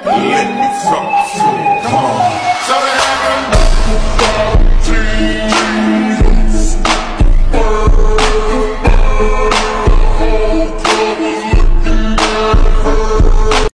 Infraction.